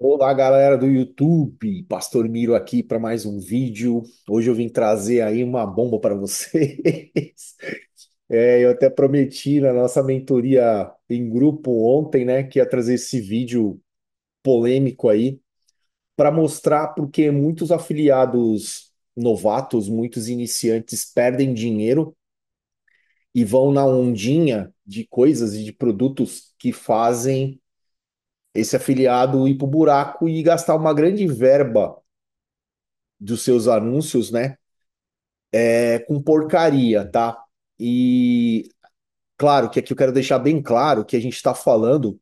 Olá, galera do YouTube, Pastor Miro aqui para mais um vídeo. Hoje eu vim trazer aí uma bomba para vocês. É, eu até prometi na nossa mentoria em grupo ontem, né, que ia trazer esse vídeo polêmico aí para mostrar porque muitos afiliados novatos, muitos iniciantes perdem dinheiro e vão na ondinha de coisas e de produtos que fazem esse afiliado ir para o buraco e gastar uma grande verba dos seus anúncios, né? É, com porcaria, tá? E claro que aqui eu quero deixar bem claro que a gente está falando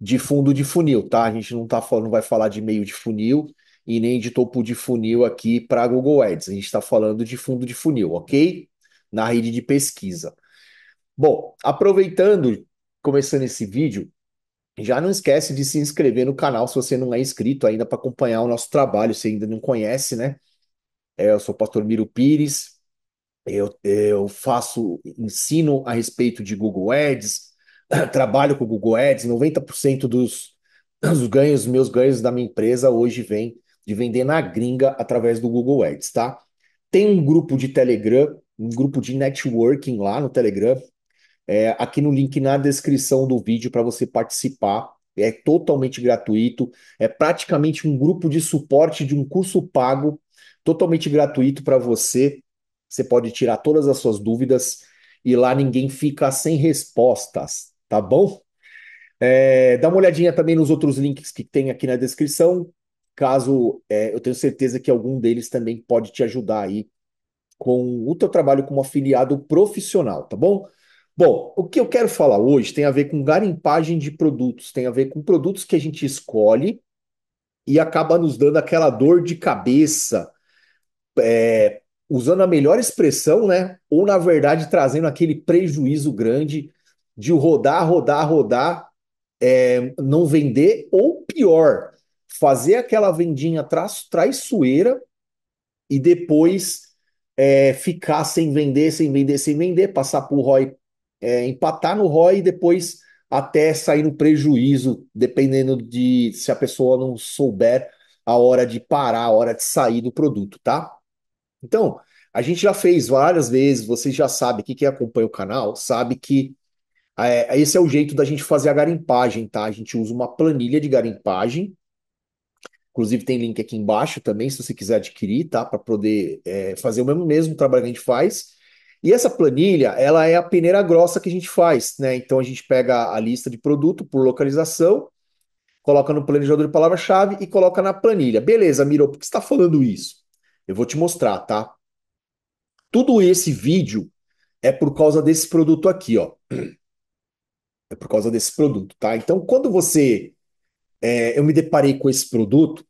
de fundo de funil, tá? A gente não tá falando, não vai falar de meio de funil e nem de topo de funil aqui para Google Ads. A gente está falando de fundo de funil, ok? Na rede de pesquisa. Bom, aproveitando, começando esse vídeo, já não esquece de se inscrever no canal se você não é inscrito ainda para acompanhar o nosso trabalho, se ainda não conhece, né? É, eu sou o pastor Miro Pires, eu, eu faço ensino a respeito de Google Ads, trabalho com Google Ads, 90% dos, dos ganhos, meus ganhos da minha empresa hoje vem de vender na gringa através do Google Ads, tá? Tem um grupo de Telegram, um grupo de networking lá no Telegram, é, aqui no link na descrição do vídeo para você participar. É totalmente gratuito, é praticamente um grupo de suporte de um curso pago, totalmente gratuito para você. Você pode tirar todas as suas dúvidas e lá ninguém fica sem respostas, tá bom? É, dá uma olhadinha também nos outros links que tem aqui na descrição, caso é, eu tenho certeza que algum deles também pode te ajudar aí com o teu trabalho como afiliado profissional, tá bom? Bom, o que eu quero falar hoje tem a ver com garimpagem de produtos, tem a ver com produtos que a gente escolhe e acaba nos dando aquela dor de cabeça, é, usando a melhor expressão, né? Ou na verdade trazendo aquele prejuízo grande de rodar, rodar, rodar, é, não vender, ou pior, fazer aquela vendinha tra traiçoeira e depois é, ficar sem vender, sem vender, sem vender, passar por ROI é, empatar no ROI e depois até sair no prejuízo, dependendo de se a pessoa não souber a hora de parar, a hora de sair do produto, tá? Então, a gente já fez várias vezes, vocês já sabem, que quem acompanha o canal sabe que é, esse é o jeito da gente fazer a garimpagem, tá? A gente usa uma planilha de garimpagem, inclusive tem link aqui embaixo também, se você quiser adquirir, tá? Para poder é, fazer o mesmo, mesmo trabalho que a gente faz. E essa planilha, ela é a peneira grossa que a gente faz, né? Então a gente pega a lista de produto por localização, coloca no planejador de palavra-chave e coloca na planilha. Beleza, Miro, por que você está falando isso? Eu vou te mostrar, tá? Tudo esse vídeo é por causa desse produto aqui, ó. É por causa desse produto, tá? Então, quando você. É, eu me deparei com esse produto,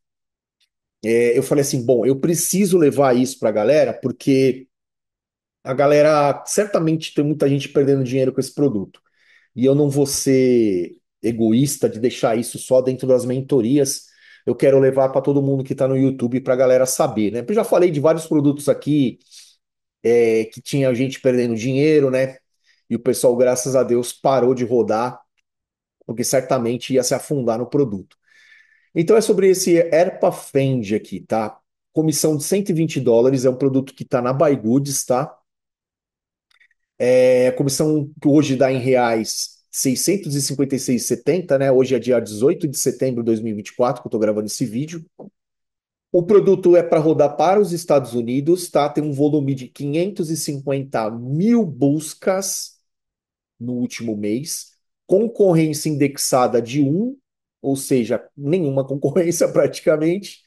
é, eu falei assim: bom, eu preciso levar isso para a galera, porque a galera certamente tem muita gente perdendo dinheiro com esse produto. E eu não vou ser egoísta de deixar isso só dentro das mentorias. Eu quero levar para todo mundo que está no YouTube para a galera saber, né? Eu já falei de vários produtos aqui é, que tinha gente perdendo dinheiro, né? E o pessoal, graças a Deus, parou de rodar, porque certamente ia se afundar no produto. Então é sobre esse Erpa Fend aqui, tá? Comissão de 120 dólares, é um produto que está na Buy Goods, tá? É, a comissão que hoje dá em reais 656,70, né? Hoje é dia 18 de setembro de 2024, que eu estou gravando esse vídeo. O produto é para rodar para os Estados Unidos, tá? Tem um volume de 550 mil buscas no último mês, concorrência indexada de 1, ou seja, nenhuma concorrência praticamente.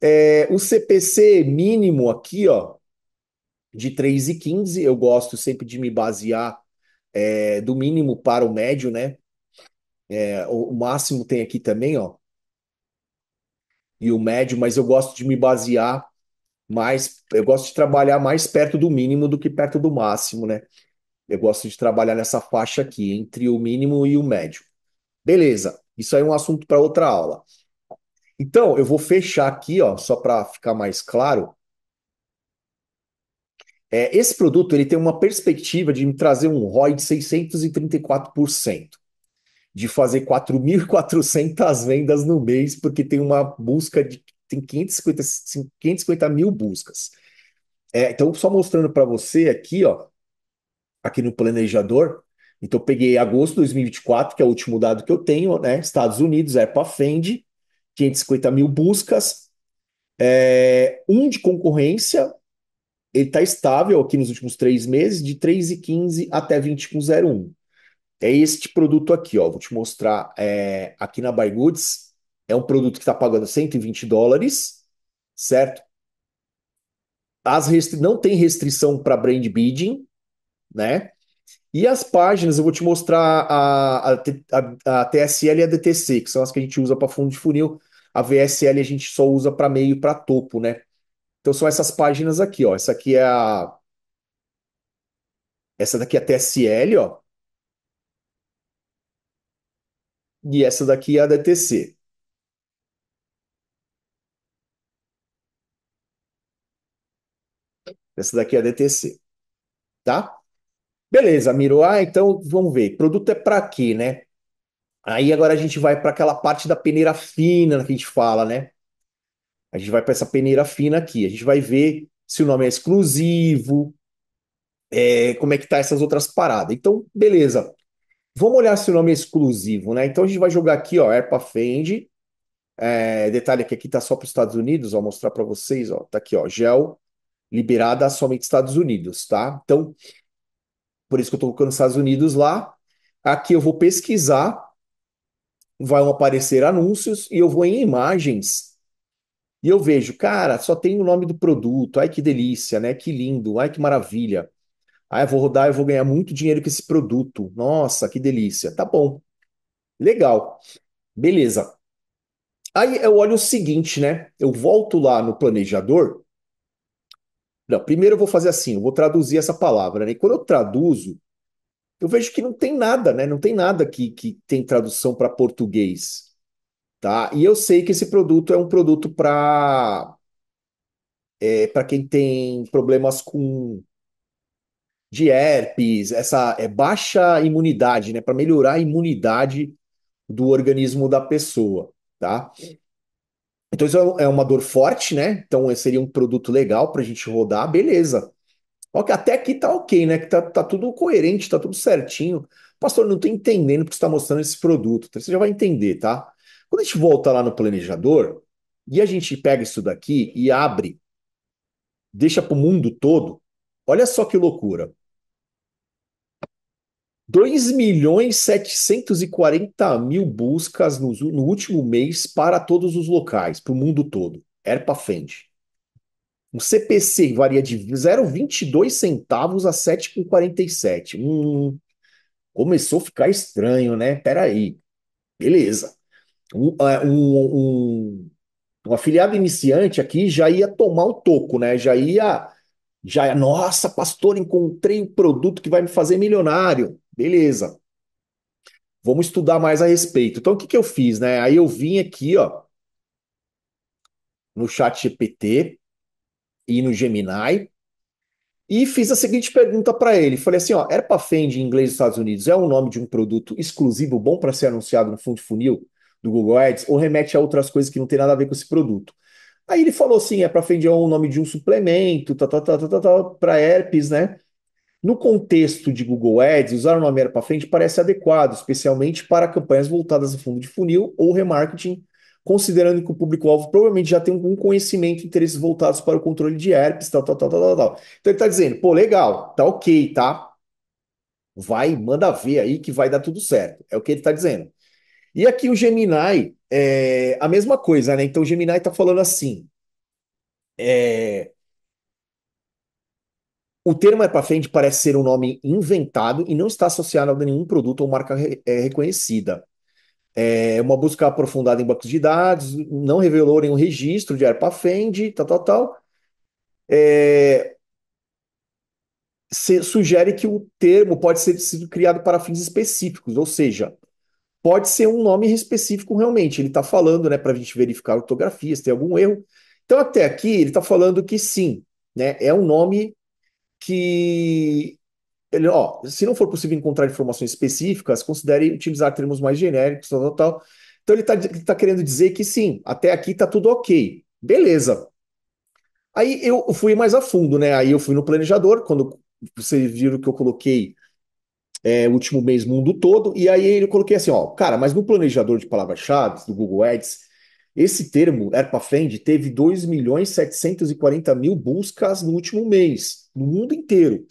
É, o CPC mínimo aqui, ó, de 3,15. Eu gosto sempre de me basear é, do mínimo para o médio, né? É, o máximo tem aqui também, ó. E o médio, mas eu gosto de me basear mais. Eu gosto de trabalhar mais perto do mínimo do que perto do máximo, né? Eu gosto de trabalhar nessa faixa aqui, entre o mínimo e o médio. Beleza, isso aí é um assunto para outra aula. Então, eu vou fechar aqui, ó, só para ficar mais claro. É, esse produto ele tem uma perspectiva de trazer um ROI de 634%. de fazer 4.400 vendas no mês, porque tem uma busca de tem 550, 550 mil buscas. É, então, só mostrando para você aqui, ó, aqui no planejador. Então, peguei agosto de 2024, que é o último dado que eu tenho, né? Estados Unidos, para Fendi, 550 mil buscas. É, um de concorrência, ele está estável aqui nos últimos três meses, de 3,15 até 20,01. É este produto aqui, ó. Vou te mostrar é, aqui na Buy Goods. É um produto que está pagando 120 dólares, certo? As restri... Não tem restrição para brand bidding, né? E as páginas, eu vou te mostrar a, a, a, a TSL e a DTC, que são as que a gente usa para fundo de funil. A VSL a gente só usa para meio e para topo, né? Então são essas páginas aqui, ó. Essa aqui é a. Essa daqui é a TSL, ó. E essa daqui é a DTC. Essa daqui é a DTC. Tá? Beleza, Miro. Ah, então vamos ver. Produto é para quê, né? Aí agora a gente vai para aquela parte da peneira fina que a gente fala, né? A gente vai para essa peneira fina aqui. A gente vai ver se o nome é exclusivo, é, como é que tá essas outras paradas. Então, beleza. Vamos olhar se o nome é exclusivo, né? Então a gente vai jogar aqui, ó, Airpa Fendi. É, detalhe que aqui tá só para os Estados Unidos, ó, mostrar para vocês, ó, tá aqui, ó, gel liberada somente Estados Unidos, tá? Então, por isso que eu estou colocando Estados Unidos lá. Aqui eu vou pesquisar, vão aparecer anúncios e eu vou em imagens e eu vejo, cara, só tem o nome do produto. Ai que delícia, né? Que lindo, ai que maravilha. Ai, eu vou rodar, eu vou ganhar muito dinheiro com esse produto. Nossa, que delícia. Tá bom. Legal. Beleza. Aí eu olho o seguinte, né? Eu volto lá no planejador não, primeiro eu vou fazer assim, eu vou traduzir essa palavra, né? E quando eu traduzo, eu vejo que não tem nada, né? Não tem nada que, que tem tradução para português, tá? E eu sei que esse produto é um produto para é, para quem tem problemas com de herpes, essa é baixa imunidade, né? Para melhorar a imunidade do organismo da pessoa, tá? Então, isso é uma dor forte, né? Então, seria um produto legal para a gente rodar, beleza. Até aqui tá ok, né? Que tá, tá tudo coerente, tá tudo certinho. Pastor, não tô entendendo porque você está mostrando esse produto. Então, você já vai entender, tá? Quando a gente volta lá no planejador e a gente pega isso daqui e abre, deixa para o mundo todo, olha só que loucura. 2 milhões 740 mil buscas no, no, último mês para todos os locais, para o mundo todo. Erpa Fendi. O CPC varia de 0,22 centavos a 7,47. Hum, começou a ficar estranho, né? Peraí. Beleza. Um, um, um, afiliado iniciante aqui já ia tomar o toco, né? Já ia já, nossa, pastor, encontrei um produto que vai me fazer milionário. Beleza. Vamos estudar mais a respeito. Então, o que que eu fiz, né? Aí eu vim aqui, ó, no chat GPT e no Gemini e fiz a seguinte pergunta para ele. Falei assim, ó, Erpafend em inglês dos Estados Unidos é o nome de um produto exclusivo bom para ser anunciado no fundo funil do Google Ads ou remete a outras coisas que não tem nada a ver com esse produto? Aí ele falou assim, é o nome de um suplemento, tá, tá, tá, tá, tá, tá para herpes, né? No contexto de Google Ads, usar o nome era para frente parece adequado, especialmente para campanhas voltadas a fundo de funil ou remarketing, considerando que o público-alvo provavelmente já tem algum conhecimento interesses voltados para o controle de herpes, tal, tal, tal, tal, tal. Então ele está dizendo, pô, legal, tá ok, tá? Vai, manda ver aí que vai dar tudo certo. É o que ele está dizendo. E aqui o Gemini, é a mesma coisa, né? Então o Gemini está falando assim. É, o termo Epafend parece ser um nome inventado e não está associado a nenhum produto ou marca re é, reconhecida. É uma busca aprofundada em bancos de dados, não revelou nenhum registro de Epafend, tal, tal, tal. É, se, sugere que o termo pode ser sido criado para fins específicos, ou seja, pode ser um nome específico realmente. Ele está falando, né, para a gente verificar a ortografia, se tem algum erro. Então, até aqui, ele está falando que sim, né, é um nome que ele, ó, se não for possível encontrar informações específicas, considere utilizar termos mais genéricos, tal, tal, tal. Então ele está tá querendo dizer que sim, até aqui está tudo ok. Beleza. Aí eu fui mais a fundo, né? Aí eu fui no planejador, quando vocês viram que eu coloquei é, último mês mundo todo, e aí eu coloquei assim, ó, cara, mas no planejador de palavras-chave do Google Ads, esse termo, ERPA-FEND, teve 2 milhões 740 mil buscas no último mês, no mundo inteiro.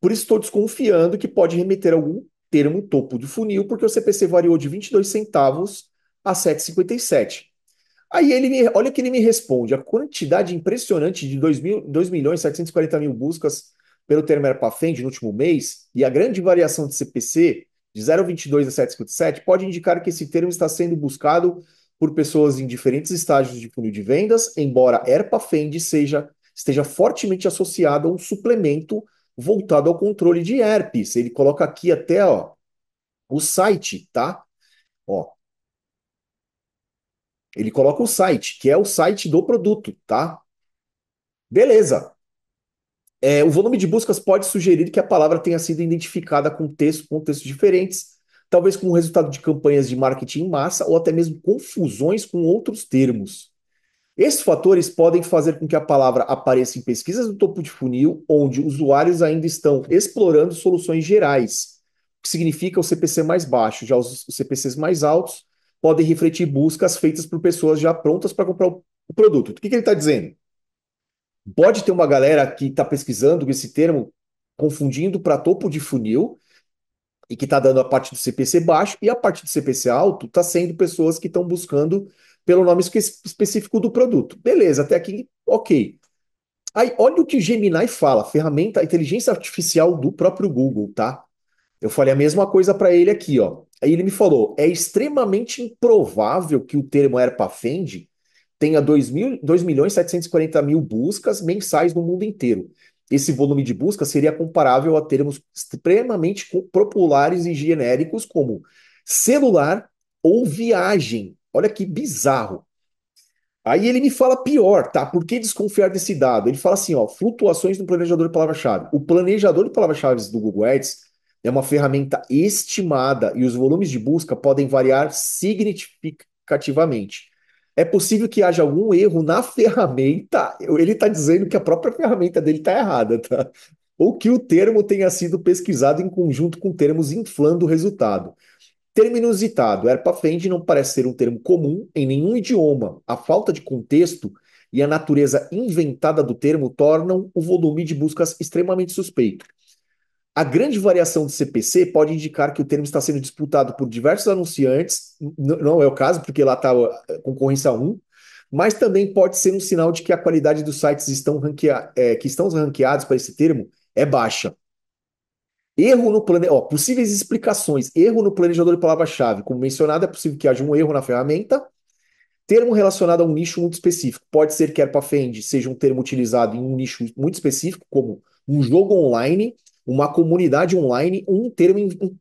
Por isso estou desconfiando que pode remeter algum termo topo de funil, porque o CPC variou de 22 centavos a 7,57. Aí ele me, olha que ele me responde, a quantidade impressionante de 2, mil, 2 milhões 740 mil buscas pelo termo ERPA-FEND no último mês e a grande variação de CPC de 0,22 a 7,57 pode indicar que esse termo está sendo buscado por pessoas em diferentes estágios de funil de vendas, embora ERPA-FEND seja, esteja fortemente associado a um suplemento voltado ao controle de herpes. Ele coloca aqui até ó, o site, tá? Ó, ele coloca o site, que é o site do produto, tá? Beleza. É, o volume de buscas pode sugerir que a palavra tenha sido identificada com texto, com textos diferentes, talvez como resultado de campanhas de marketing em massa ou até mesmo confusões com outros termos. Esses fatores podem fazer com que a palavra apareça em pesquisas do topo de funil, onde usuários ainda estão explorando soluções gerais, o que significa o CPC mais baixo. Já os CPCs mais altos podem refletir buscas feitas por pessoas já prontas para comprar o produto. O que, que ele está dizendo? Pode ter uma galera que está pesquisando esse termo, confundindo para topo de funil, e que está dando a parte do CPC baixo, e a parte do CPC alto está sendo pessoas que estão buscando pelo nome específico do produto. Beleza, até aqui, ok. Aí, olha o que Gemini fala, ferramenta, inteligência artificial do próprio Google, tá? Eu falei a mesma coisa para ele aqui, ó. Aí ele me falou: é extremamente improvável que o termo ERPA-FEND tenha 2, mil, 2 milhões 740 mil buscas mensais no mundo inteiro. Esse volume de busca seria comparável a termos extremamente populares e genéricos como celular ou viagem. Olha que bizarro. Aí ele me fala pior, tá? Por que desconfiar desse dado? Ele fala assim, ó, flutuações no planejador de palavra-chave. O planejador de palavras-chave do Google Ads é uma ferramenta estimada e os volumes de busca podem variar significativamente. É possível que haja algum erro na ferramenta. Ele está dizendo que a própria ferramenta dele está errada, tá? Ou que o termo tenha sido pesquisado em conjunto com termos inflando o resultado. Termo inusitado. ERPA-FEND não parece ser um termo comum em nenhum idioma. A falta de contexto e a natureza inventada do termo tornam o volume de buscas extremamente suspeito. A grande variação de CPC pode indicar que o termo está sendo disputado por diversos anunciantes, não é o caso, porque lá está concorrência 1, mas também pode ser um sinal de que a qualidade dos sites estão ranquea é, que estão ranqueados para esse termo é baixa. Erro no planejador, possíveis explicações. Erro no planejador de palavra-chave. Como mencionado, é possível que haja um erro na ferramenta. Termo relacionado a um nicho muito específico. Pode ser que ERPA-FEND seja um termo utilizado em um nicho muito específico, como um jogo online, uma comunidade online, um termo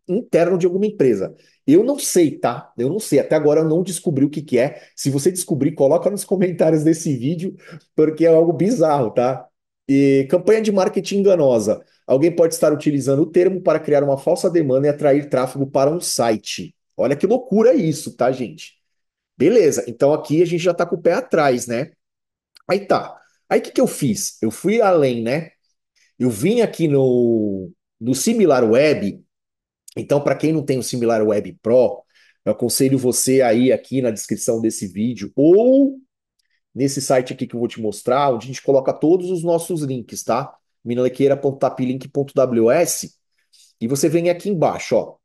interno de alguma empresa. Eu não sei, tá? Eu não sei. Até agora eu não descobri o que, que é. Se você descobrir, coloca nos comentários desse vídeo, porque é algo bizarro, tá? E campanha de marketing enganosa. Alguém pode estar utilizando o termo para criar uma falsa demanda e atrair tráfego para um site. Olha que loucura isso, tá, gente? Beleza, então aqui a gente já tá com o pé atrás, né? Aí tá. Aí o que, que eu fiz? Eu fui além, né? Eu vim aqui no, no SimilarWeb. Então, para quem não tem o SimilarWeb Pro, eu aconselho você aí aqui na descrição desse vídeo ou nesse site aqui que eu vou te mostrar, onde a gente coloca todos os nossos links, tá? minalequeira.tapilink.ws e você vem aqui embaixo, ó.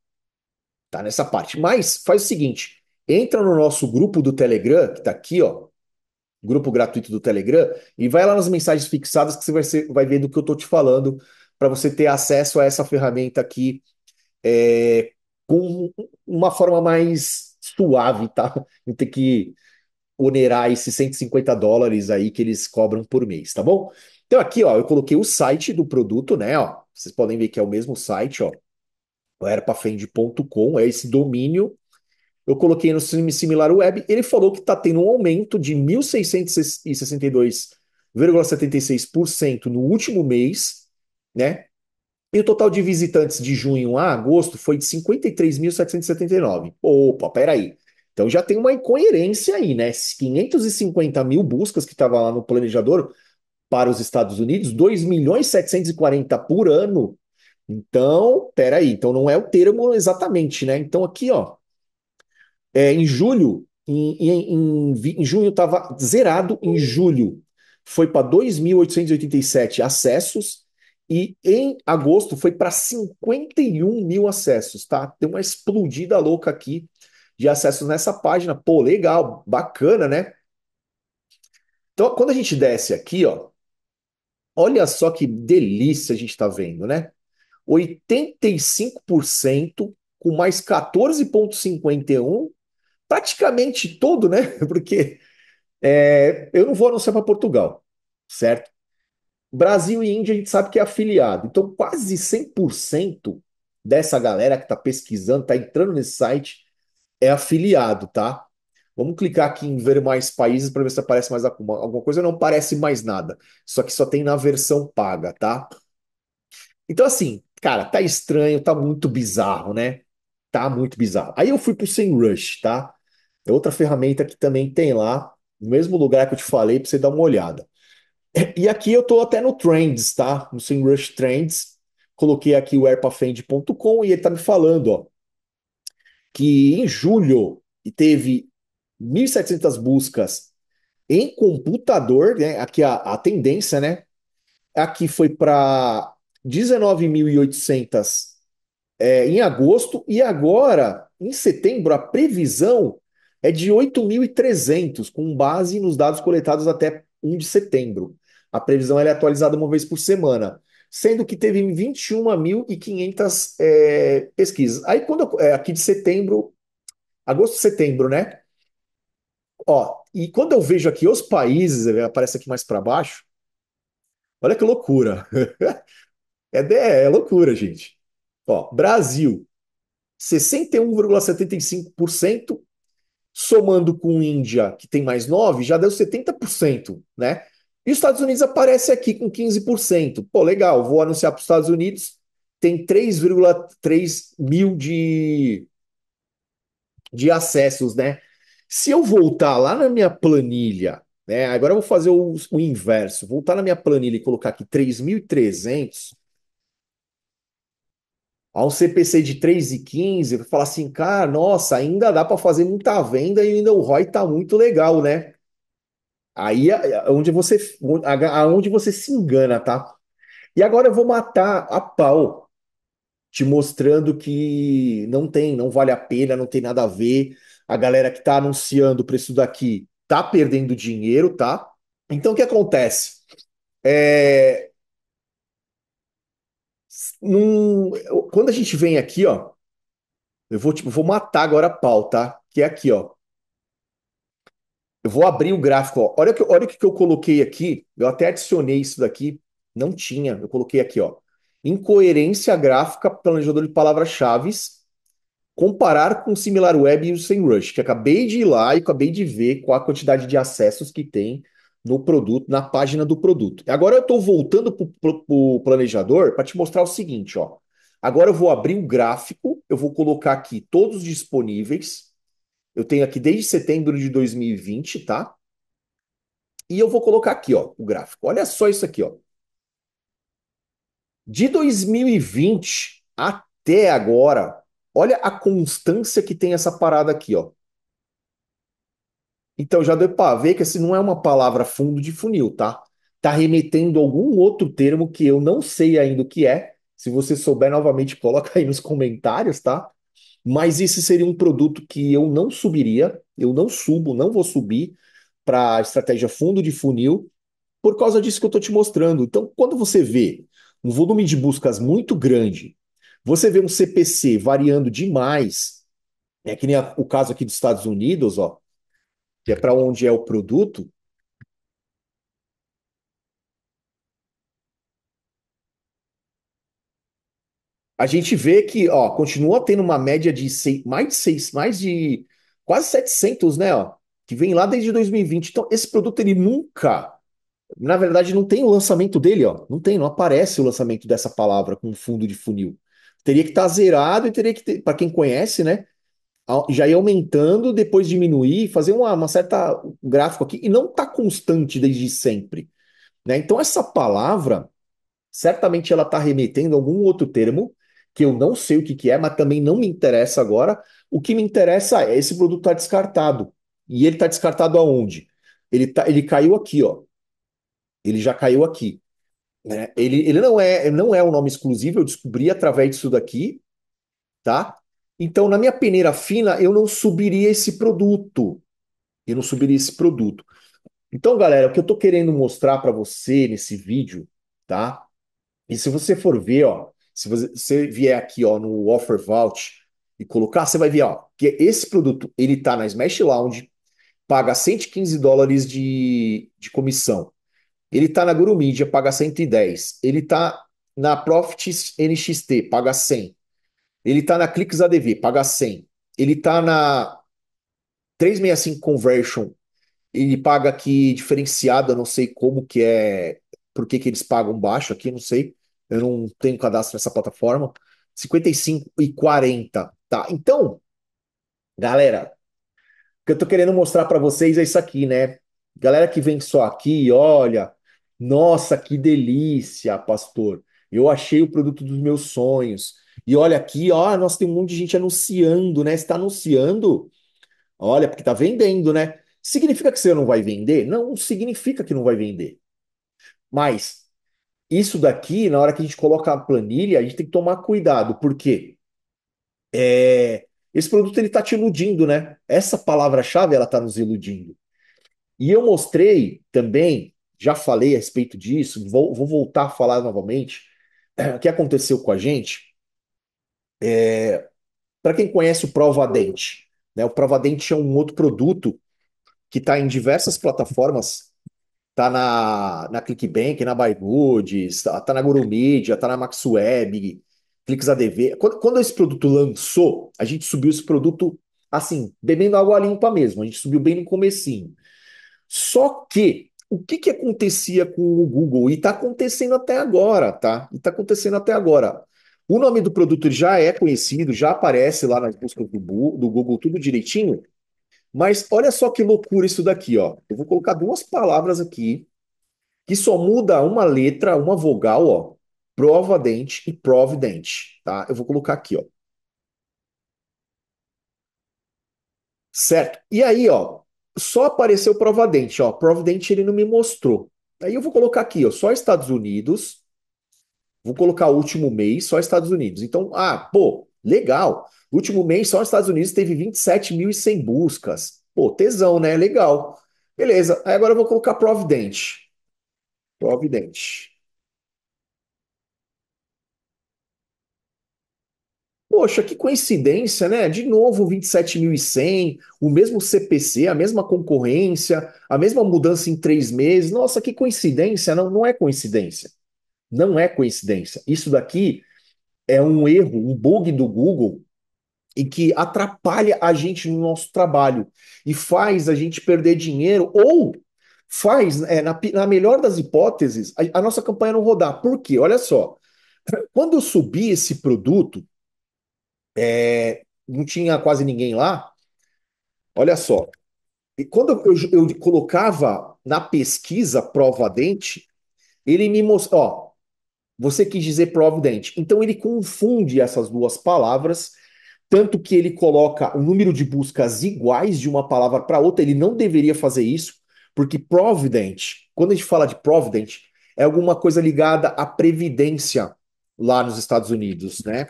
Tá nessa parte. Mas faz o seguinte, entra no nosso grupo do Telegram, que tá aqui, ó grupo gratuito do Telegram, e vai lá nas mensagens fixadas que você vai, ser, vai ver do que eu estou te falando, para você ter acesso a essa ferramenta aqui é, com uma forma mais suave, tá? Não ter que onerar esses 150 dólares aí que eles cobram por mês, tá bom? Então aqui, ó, eu coloquei o site do produto, né, ó, vocês podem ver que é o mesmo site, ó, erpafend.com, é esse domínio eu coloquei no Similar Web, ele falou que está tendo um aumento de 1.662,76% no último mês, né? E o total de visitantes de junho a agosto foi de 53.779. Opa, peraí. Então já tem uma incoerência aí, né? 550 mil buscas que estava lá no planejador para os Estados Unidos, 2 milhões 740 por ano. Então, peraí, então não é o termo exatamente, né? Então aqui, ó, é, em julho, em, em, em, em junho estava zerado, em julho foi para 2.887 acessos e em agosto foi para 51 mil acessos, tá? Tem uma explodida louca aqui de acessos nessa página. Pô, legal, bacana, né? Então, quando a gente desce aqui, ó, olha só que delícia a gente está vendo, né? 85% com mais 14,51, praticamente todo, né? Porque é, eu não vou anunciar para Portugal, certo? Brasil e Índia a gente sabe que é afiliado. Então, quase 100% dessa galera que está pesquisando, está entrando nesse site, é afiliado, tá? Vamos clicar aqui em ver mais países para ver se aparece mais alguma, coisa. Não parece mais nada. Só que só tem na versão paga, tá? Então, assim, cara, tá estranho, tá muito bizarro, né? Tá muito bizarro. Aí eu fui pro SEMrush, tá? É outra ferramenta que também tem lá, no mesmo lugar que eu te falei, para você dar uma olhada. E aqui eu tô até no Trends, tá? No SEMrush Trends. Coloquei aqui o airpafend.com e ele tá me falando, ó, que em julho teve 1.700 buscas em computador, né? Aqui a, a tendência, né? Aqui foi para 19.800 é, em agosto e agora, em setembro, a previsão é de 8.300, com base nos dados coletados até 1 de setembro. A previsão é atualizada uma vez por semana, sendo que teve 21.500 é, pesquisas. Aí, quando é, aqui de setembro, agosto, setembro, né? Ó, e quando eu vejo aqui os países, aparece aqui mais para baixo, olha que loucura. É, é loucura, gente. Ó, Brasil, 61,75%, somando com Índia, que tem mais 9, já deu 70%, né? E os Estados Unidos aparece aqui com 15%. Pô, legal, vou anunciar para os Estados Unidos, tem 3,3 mil de, de acessos, né? Se eu voltar lá na minha planilha, né? Agora eu vou fazer o, o inverso, voltar na minha planilha e colocar aqui 3.300, a um CPC de 3,15, vai falar assim, cara, nossa, ainda dá para fazer muita venda e ainda o ROI tá muito legal, né? Aí é, é onde você, aonde você se engana, tá? E agora eu vou matar a pau, te mostrando que não tem, não vale a pena, não tem nada a ver. A galera que tá anunciando o preço daqui tá perdendo dinheiro, tá? Então o que acontece? É, num, quando a gente vem aqui, ó, eu vou, tipo, vou matar agora a pau, tá? Que é aqui, ó. Eu vou abrir o gráfico, ó. Olha, que, olha o que eu coloquei aqui. Eu até adicionei isso daqui. Não tinha. Eu coloquei aqui, ó. Incoerência gráfica, planejador de palavras-chave. Comparar com o SimilarWeb e o SEMrush, que acabei de ir lá e acabei de ver qual a quantidade de acessos que tem no produto, na página do produto. Agora eu estou voltando para o planejador para te mostrar o seguinte, ó. Agora eu vou abrir o gráfico, eu vou colocar aqui todos disponíveis. Eu tenho aqui desde setembro de 2020, tá? E eu vou colocar aqui, ó, o gráfico. Olha só isso aqui, ó. De 2020 até agora, olha a constância que tem essa parada aqui, ó. Então já deu para ver que esse não é uma palavra fundo de funil, tá? Tá remetendo a algum outro termo que eu não sei ainda o que é. Se você souber novamente, coloca aí nos comentários, tá? Mas esse seria um produto que eu não subiria, eu não subo, não vou subir para a estratégia fundo de funil por causa disso que eu estou te mostrando. Então, quando você vê um volume de buscas muito grande, você vê um CPC variando demais, é que nem a, o caso aqui dos Estados Unidos, ó, que é para onde é o produto, a gente vê que, ó, continua tendo uma média de seis, mais de seis, mais de quase 700, né, ó, que vem lá desde 2020. Então, esse produto ele nunca Na verdade, não tem o lançamento dele, ó. Não tem, não aparece o lançamento dessa palavra com fundo de funil. Teria que estar zerado e teria que ter, para quem conhece, né? Já ir aumentando, depois diminuir, fazer uma, uma certa gráfico aqui, e não está constante desde sempre. Né? Então, essa palavra, certamente ela está remetendo a algum outro termo, que eu não sei o que, que é, mas também não me interessa agora. O que me interessa é esse produto está descartado. E ele está descartado aonde? Ele, tá, ele caiu aqui, ó. Ele já caiu aqui. Né? Ele, ele não é não é um nome exclusivo, eu descobri através disso daqui, tá? Então, na minha peneira fina, eu não subiria esse produto. Eu não subiria esse produto. Então, galera, o que eu estou querendo mostrar para você nesse vídeo, tá? E se você for ver, ó, se você vier aqui, ó, no Offer Vault e colocar, você vai ver, ó, que esse produto, ele tá na Smash Lounge, paga 115 dólares de, de comissão. Ele tá na Guru Media, paga 110. Ele tá na Profits NXT, paga 100. Ele tá na Clix ADV, paga 100. Ele tá na 365 Conversion, ele paga aqui diferenciado, eu não sei como que é, por que que eles pagam baixo aqui, não sei. Eu não tenho cadastro nessa plataforma. 55 e 40, tá? Então, galera, o que eu tô querendo mostrar para vocês é isso aqui, né? Galera que vem só aqui, olha, nossa, que delícia, pastor. Eu achei o produto dos meus sonhos. E olha aqui, ó, nós tem um monte de gente anunciando, né? Está anunciando? Olha, porque está vendendo, né? Significa que você não vai vender? Não, significa que não vai vender. Mas isso daqui, na hora que a gente coloca a planilha, a gente tem que tomar cuidado, porque é, esse produto ele está te iludindo, né? Essa palavra-chave ela está nos iludindo. E eu mostrei também, já falei a respeito disso, vou, vou voltar a falar novamente, o que aconteceu com a gente. É, Para quem conhece o Provadente, né? O Provadente é um outro produto que está em diversas plataformas. Está na, na ClickBank, na Buyboods, está tá na Gurumedia, está na MaxWeb, ClicksADV. Quando, quando esse produto lançou, a gente subiu esse produto assim, bebendo água limpa mesmo. A gente subiu bem no comecinho. Só que o que, que acontecia com o Google? E está acontecendo até agora, tá? E está acontecendo até agora. O nome do produto já é conhecido, já aparece lá nas buscas do, Google, tudo direitinho. Mas olha só que loucura isso daqui, ó. Eu vou colocar duas palavras aqui que só muda uma letra, uma vogal, ó. Providente e providente, tá? Eu vou colocar aqui, ó. Certo? E aí, ó, só apareceu Providente, ó. Providente ele não me mostrou. Aí eu vou colocar aqui, ó, só Estados Unidos. Vou colocar o último mês, só Estados Unidos. Então, ah, pô, legal. Último mês, só os Estados Unidos teve 27.100 buscas. Pô, tesão, né? Legal. Beleza. Aí agora eu vou colocar Providente. Providente. Poxa, que coincidência, né? De novo, 27.100, o mesmo CPC, a mesma concorrência, a mesma mudança em três meses. Nossa, que coincidência. Não, não é coincidência. Não é coincidência. Isso daqui é um erro, um bug do Google e que atrapalha a gente no nosso trabalho e faz a gente perder dinheiro ou faz, é, na, na, melhor das hipóteses, a, a, nossa campanha não rodar. Por quê? Olha só, quando eu subi esse produto, é, não tinha quase ninguém lá. Olha só, e quando eu, eu, colocava na pesquisa prova dente, ele me mostrou, você quis dizer providente. Então ele confunde essas duas palavras tanto que ele coloca o número de buscas iguais de uma palavra para outra, ele não deveria fazer isso, porque provident, quando a gente fala de provident, é alguma coisa ligada à previdência lá nos Estados Unidos, né?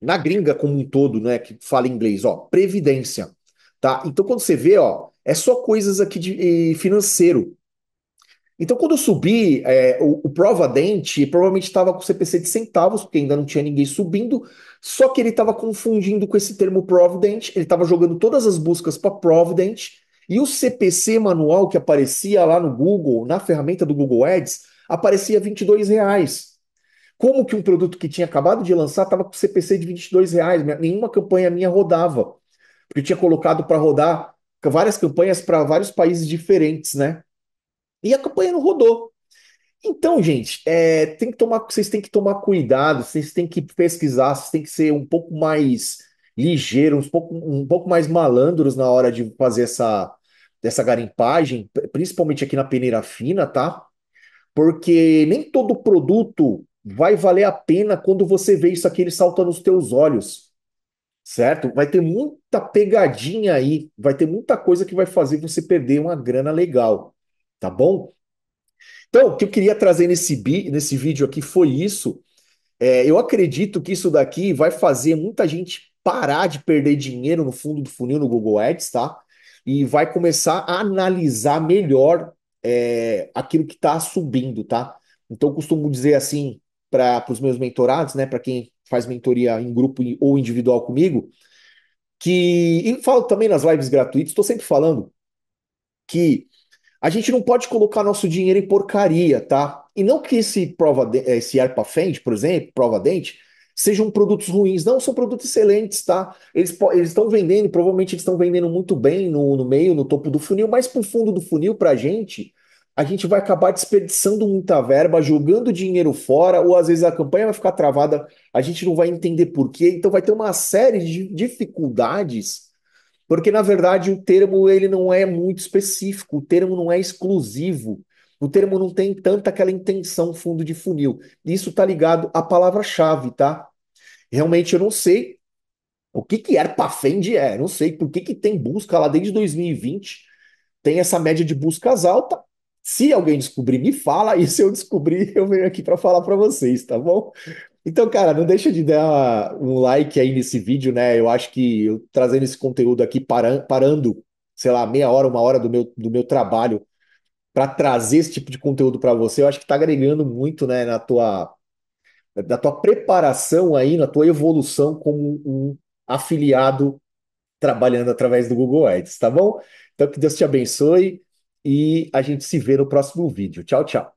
Na gringa como um todo, né, que fala inglês, ó, previdência, tá? Então quando você vê, ó, é só coisas aqui de financeiro. Então, quando eu subi, é, o, o Prova Dente provavelmente estava com CPC de centavos, porque ainda não tinha ninguém subindo, só que ele estava confundindo com esse termo Provident, ele estava jogando todas as buscas para Provident, e o CPC manual que aparecia lá no Google, na ferramenta do Google Ads, aparecia 22 reais. Como que um produto que tinha acabado de lançar estava com CPC de 22 reais? Nenhuma campanha minha rodava, porque eu tinha colocado para rodar várias campanhas para vários países diferentes, né? E a campanha não rodou. Então, gente, é, tem que tomar, vocês têm que tomar cuidado, vocês têm que pesquisar, vocês têm que ser um pouco mais ligeiros, um pouco, um pouco mais malandros na hora de fazer essa, essa garimpagem, principalmente aqui na peneira fina, tá? Porque nem todo produto vai valer a pena quando você vê isso aqui, ele salta nos teus olhos, certo? Vai ter muita pegadinha aí, vai ter muita coisa que vai fazer você perder uma grana legal, tá bom? Então, o que eu queria trazer nesse, nesse vídeo aqui foi isso. É, eu acredito que isso daqui vai fazer muita gente parar de perder dinheiro no fundo do funil no Google Ads, tá? E vai começar a analisar melhor é, aquilo que está subindo, tá? Então, eu costumo dizer assim para os meus mentorados, né? Para quem faz mentoria em grupo ou individual comigo, que. E falo também nas lives gratuitas, estou sempre falando que a gente não pode colocar nosso dinheiro em porcaria, tá? E não que esse prova esse Arpafend, por exemplo, prova dente, sejam produtos ruins, não, são produtos excelentes, tá? Eles estão vendendo, provavelmente eles estão vendendo muito bem no, no meio, no topo do funil, mas pro fundo do funil, pra gente, a gente vai acabar desperdiçando muita verba, jogando dinheiro fora, ou às vezes a campanha vai ficar travada, a gente não vai entender por quê, então vai ter uma série de dificuldades porque, na verdade, o termo ele não é muito específico, o termo não é exclusivo, o termo não tem tanta aquela intenção fundo de funil. Isso está ligado à palavra-chave, tá? Realmente eu não sei o que que AirPafend é, não sei por que que tem busca lá desde 2020, tem essa média de buscas alta. Se alguém descobrir, me fala, e se eu descobrir, eu venho aqui para falar para vocês, tá bom? Então, cara, não deixa de dar um like aí nesse vídeo, né? Eu acho que eu trazendo esse conteúdo aqui, parando, sei lá, meia hora, uma hora do meu, do meu trabalho para trazer esse tipo de conteúdo para você, eu acho que está agregando muito, né, na tua, na tua preparação aí, na tua evolução como um afiliado trabalhando através do Google Ads, tá bom? Então, que Deus te abençoe e a gente se vê no próximo vídeo. Tchau, tchau.